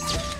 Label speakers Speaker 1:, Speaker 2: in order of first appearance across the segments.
Speaker 1: you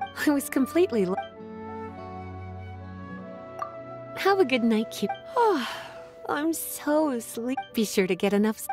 Speaker 1: I was completely. lo- Have a good night, cute. Oh, I'm so sleepy. Be sure to get enough. s-